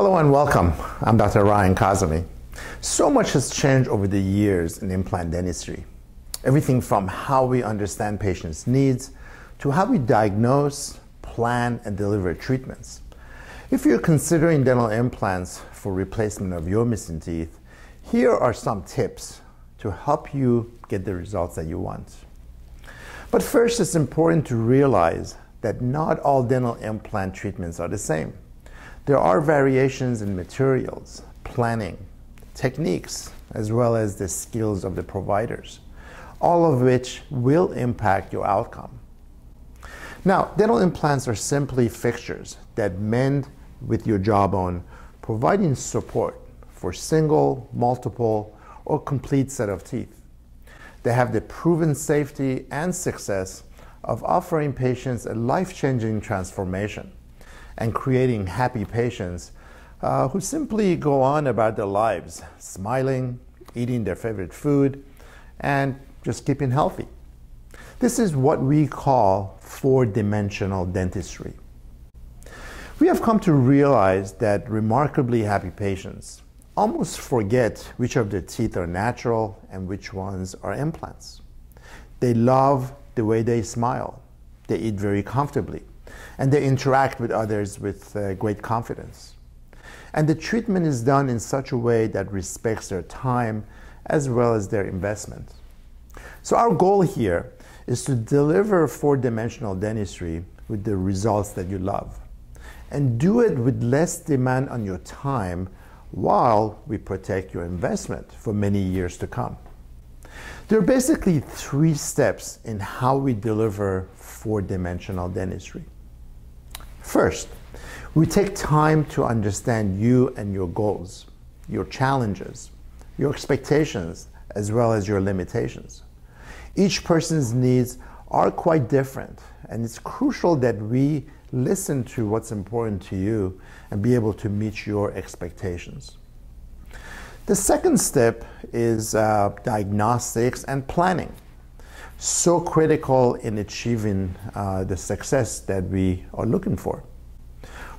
Hello and welcome. I'm Dr. Ryan Kazemi. So much has changed over the years in implant dentistry. Everything from how we understand patients' needs to how we diagnose, plan, and deliver treatments. If you're considering dental implants for replacement of your missing teeth, here are some tips to help you get the results that you want. But first, it's important to realize that not all dental implant treatments are the same. There are variations in materials, planning, techniques, as well as the skills of the providers, all of which will impact your outcome. Now, dental implants are simply fixtures that mend with your jawbone, providing support for single, multiple, or complete set of teeth. They have the proven safety and success of offering patients a life-changing transformation and creating happy patients uh, who simply go on about their lives, smiling, eating their favorite food, and just keeping healthy. This is what we call four-dimensional dentistry. We have come to realize that remarkably happy patients almost forget which of their teeth are natural and which ones are implants. They love the way they smile. They eat very comfortably. And they interact with others with uh, great confidence. And the treatment is done in such a way that respects their time as well as their investment. So our goal here is to deliver four-dimensional dentistry with the results that you love. And do it with less demand on your time while we protect your investment for many years to come. There are basically three steps in how we deliver four-dimensional dentistry. First, we take time to understand you and your goals, your challenges, your expectations, as well as your limitations. Each person's needs are quite different, and it's crucial that we listen to what's important to you and be able to meet your expectations. The second step is uh, diagnostics and planning. So critical in achieving uh, the success that we are looking for.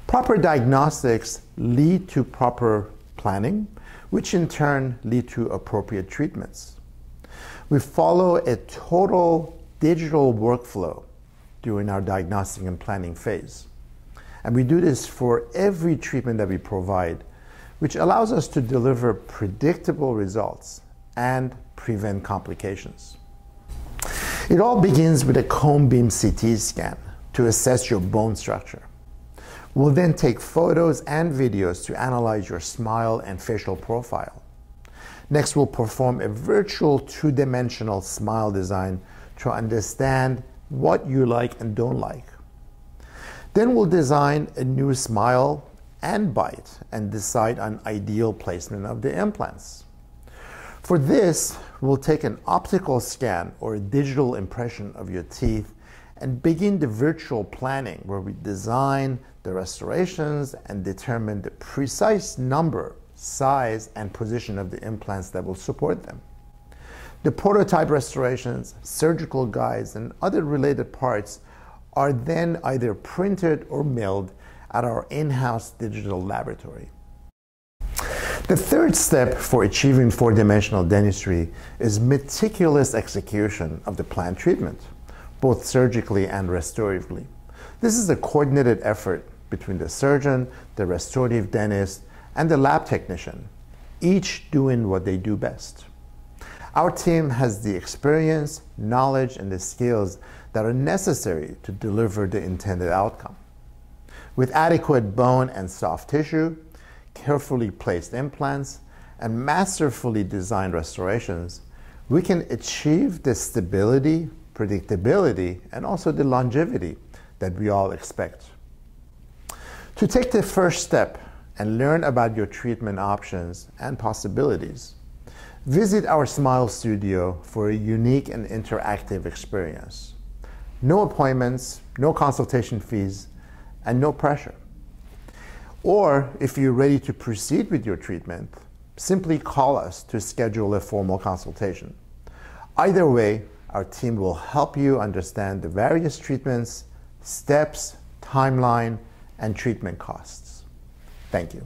Proper diagnostics lead to proper planning, which in turn lead to appropriate treatments. We follow a total digital workflow during our diagnostic and planning phase. And we do this for every treatment that we provide, which allows us to deliver predictable results and prevent complications. It all begins with a cone beam CT scan to assess your bone structure. We'll then take photos and videos to analyze your smile and facial profile. Next, we'll perform a virtual two-dimensional smile design to understand what you like and don't like. Then we'll design a new smile and bite and decide on ideal placement of the implants. For this, we'll take an optical scan or a digital impression of your teeth and begin the virtual planning where we design the restorations and determine the precise number, size, and position of the implants that will support them. The prototype restorations, surgical guides, and other related parts are then either printed or milled at our in-house digital laboratory. The third step for achieving four-dimensional dentistry is meticulous execution of the planned treatment, both surgically and restoratively. This is a coordinated effort between the surgeon, the restorative dentist, and the lab technician, each doing what they do best. Our team has the experience, knowledge, and the skills that are necessary to deliver the intended outcome. With adequate bone and soft tissue, carefully placed implants, and masterfully designed restorations, we can achieve the stability, predictability, and also the longevity that we all expect. To take the first step and learn about your treatment options and possibilities, visit our Smile Studio for a unique and interactive experience. No appointments, no consultation fees, and no pressure. Or if you're ready to proceed with your treatment, simply call us to schedule a formal consultation. Either way, our team will help you understand the various treatments, steps, timeline, and treatment costs. Thank you.